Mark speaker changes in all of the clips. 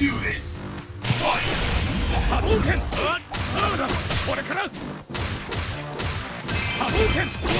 Speaker 1: これから破風拳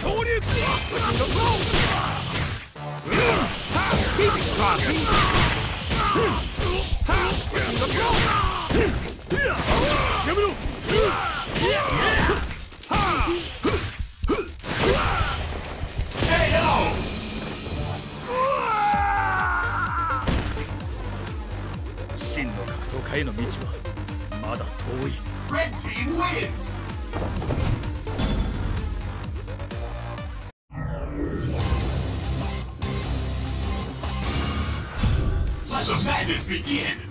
Speaker 1: 昇竜拳 格闘家への道はまだ遠い
Speaker 2: Red team wins! Let the madness begin!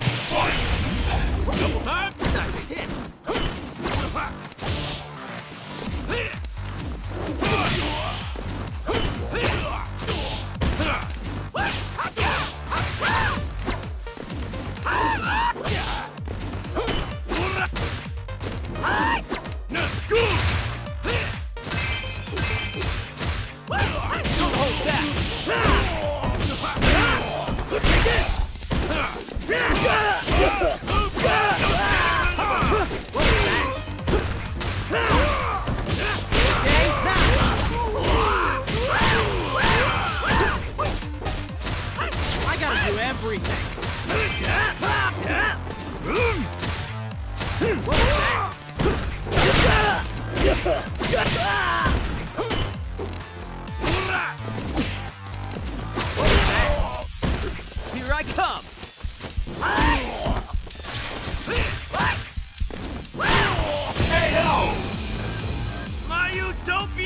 Speaker 2: Will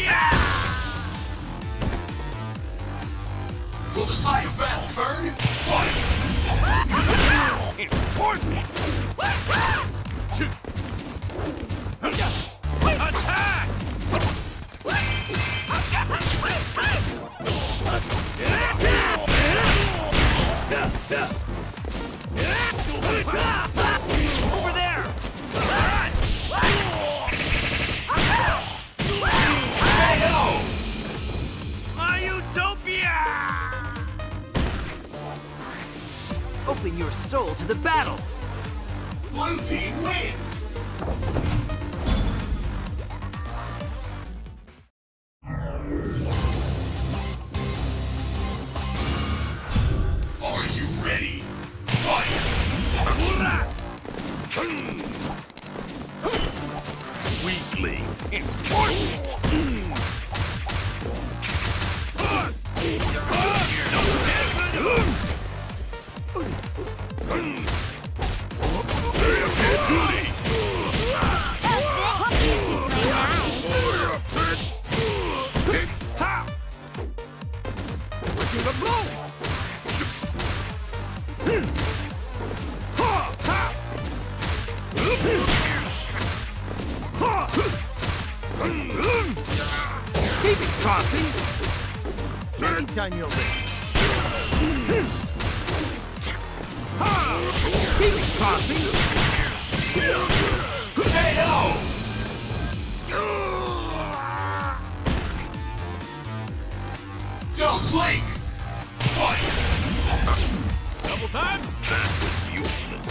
Speaker 2: the tide of battle turn? Fight!
Speaker 1: Important! Attack! devoting your
Speaker 2: soul to the battle.
Speaker 3: One team wins!
Speaker 2: Thank. Anytime you're ready. Keep it,
Speaker 3: Don't blink!
Speaker 4: Double time? That was useless.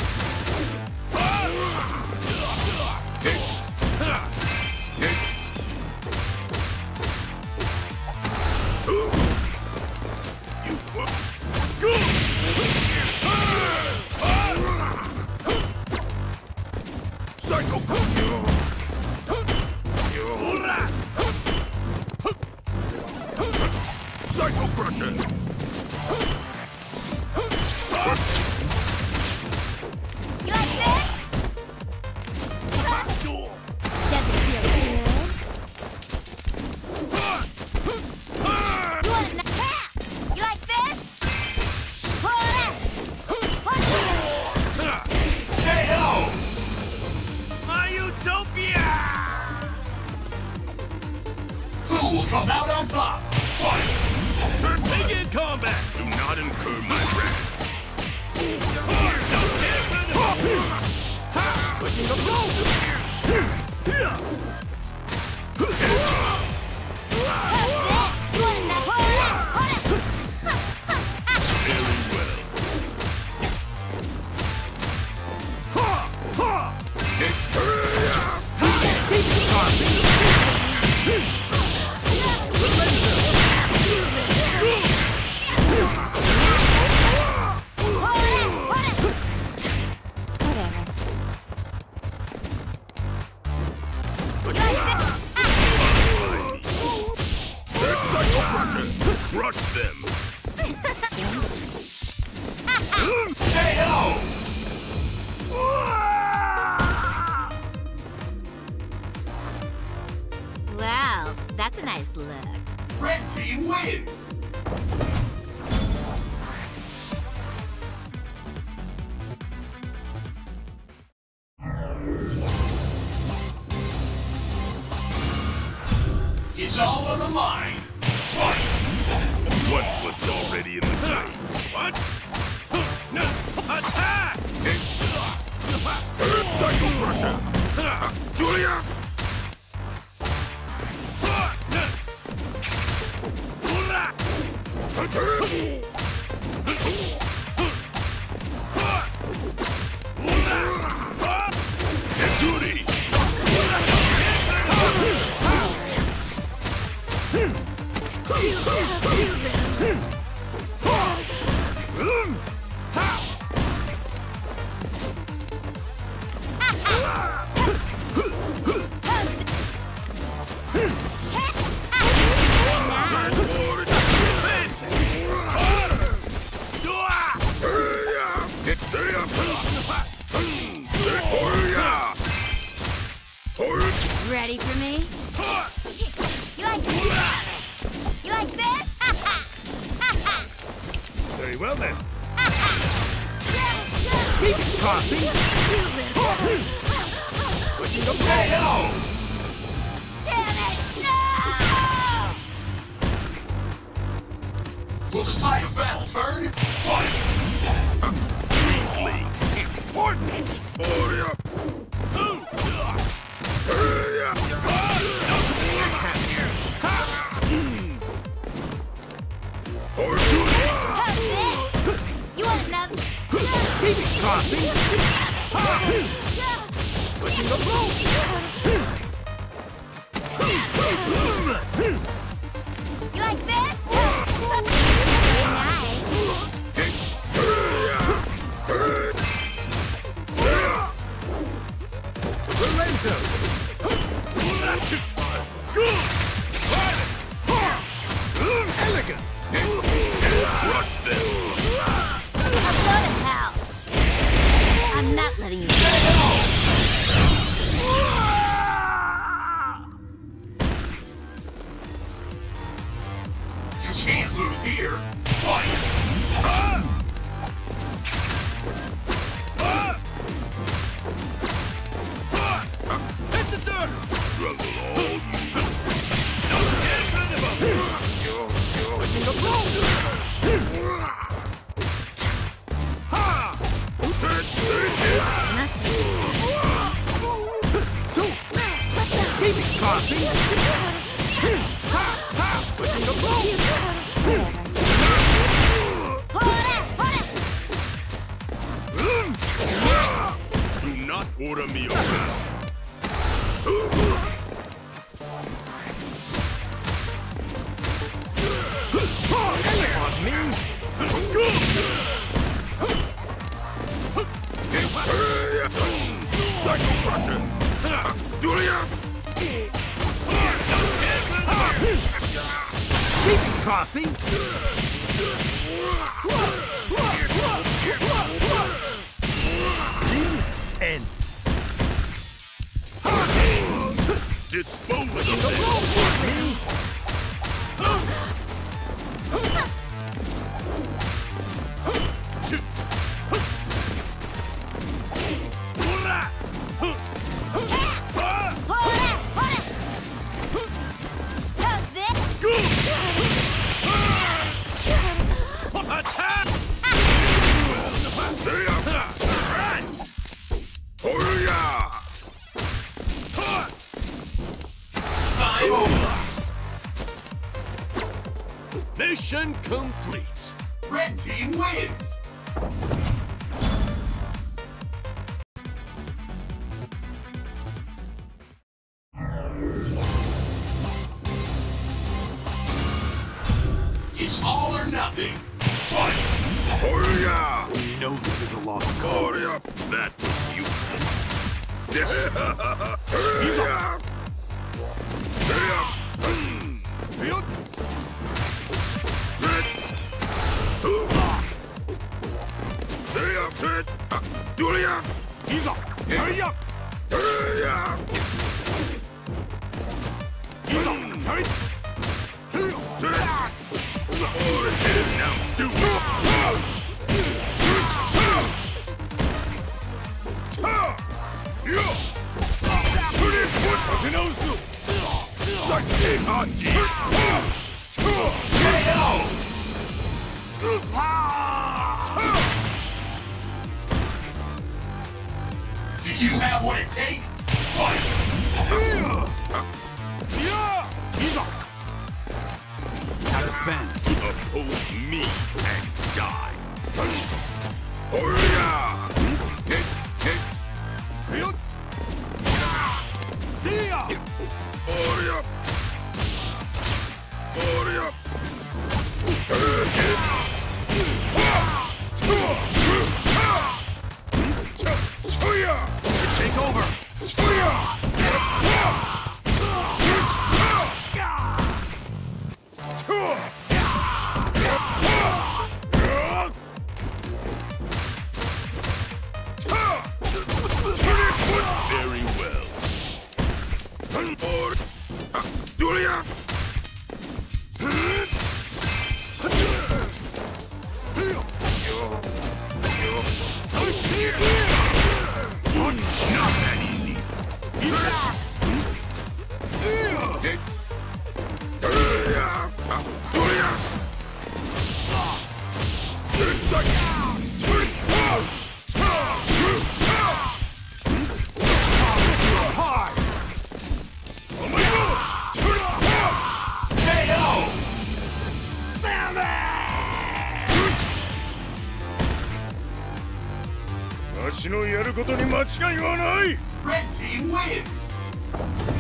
Speaker 4: Psycho Crusher! the
Speaker 3: line.
Speaker 4: One foot's already in the grave. What?
Speaker 5: Do complete.
Speaker 3: Red team wins. It's all or nothing. Fight!
Speaker 5: We know this is a lost cause. That was useless.
Speaker 2: Hurry up. Hurry.
Speaker 3: KO! Do you have what it takes? Fight!
Speaker 2: Advance.
Speaker 5: Oppose me and die.
Speaker 2: Take over.
Speaker 5: 間違いはない
Speaker 3: Red team wins!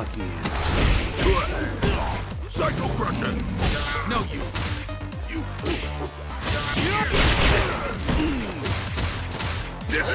Speaker 2: Lucky.
Speaker 5: Psycho Crusher!
Speaker 2: No use.
Speaker 5: You.
Speaker 2: Get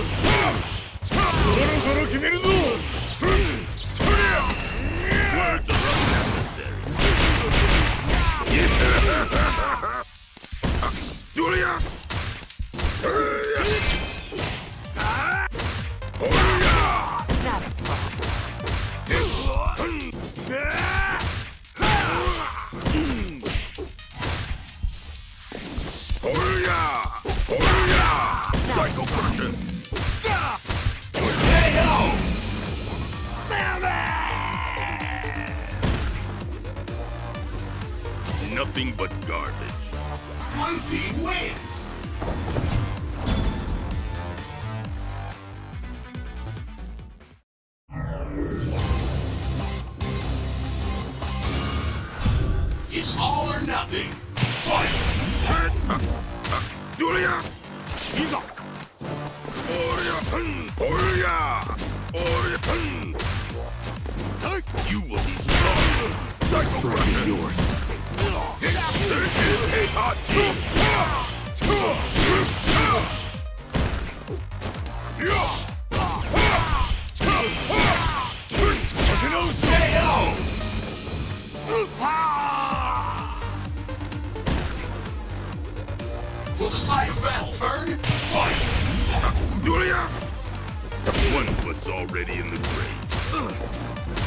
Speaker 2: そろ
Speaker 5: そろ決めるぞどれ
Speaker 3: や
Speaker 5: Nothing but garbage.
Speaker 3: Team wins! It's all or nothing. Fight!
Speaker 5: Julia! You will be! Psycho Crusher! yours!
Speaker 3: The tide of battle turn? Fight!
Speaker 5: One foot's already in the grave.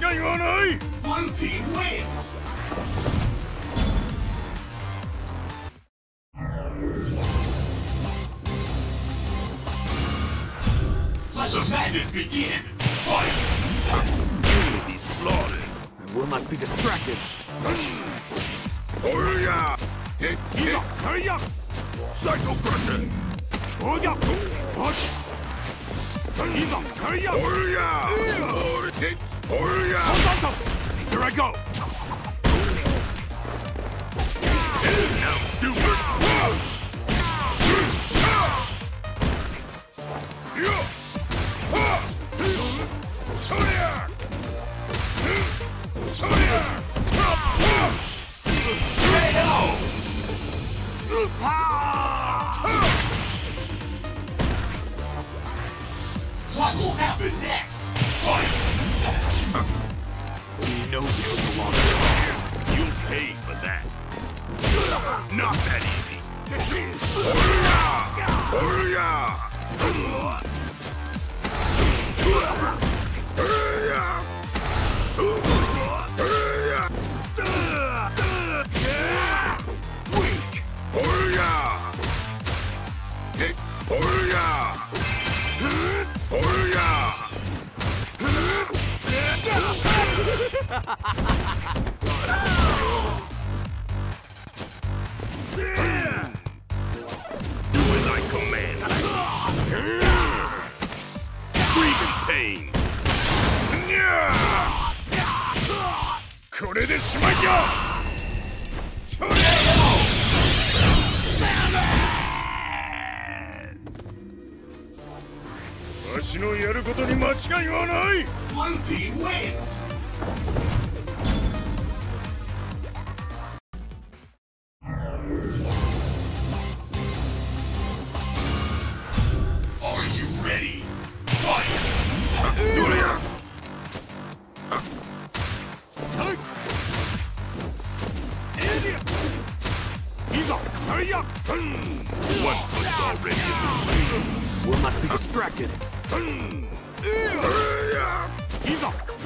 Speaker 5: what's
Speaker 3: eh? team wins! Let the madness begin! Fight!
Speaker 5: You will be slaughtered.
Speaker 2: I will not be distracted.
Speaker 5: Hurry up! Hit, hit, hurry up! Psycho Crushing! Hurry up! Hush! Hurry up! Hurry up! Hurry up! Hit, here I! これでしまいだ。わしのやることに間違いはない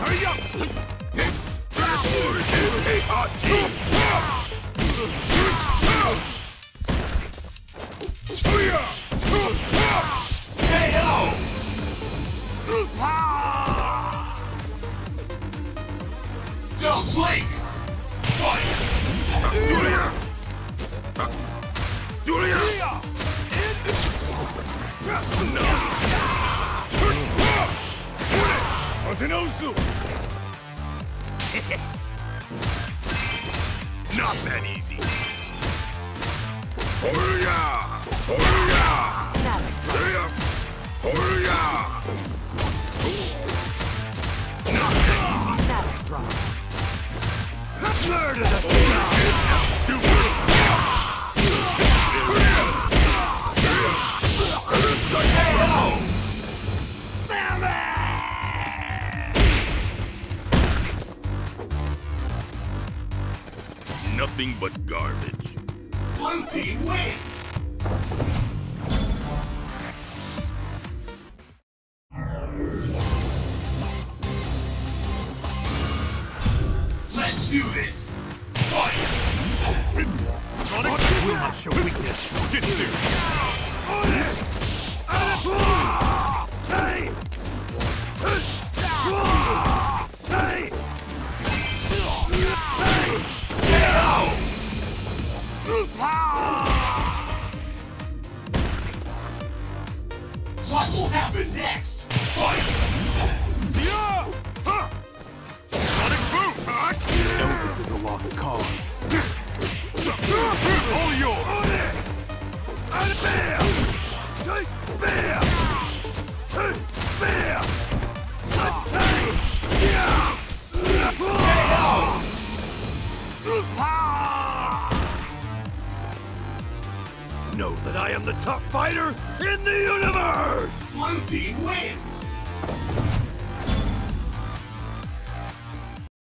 Speaker 3: KO! Don't blink! Fight!
Speaker 5: Not that easy.
Speaker 3: KO! What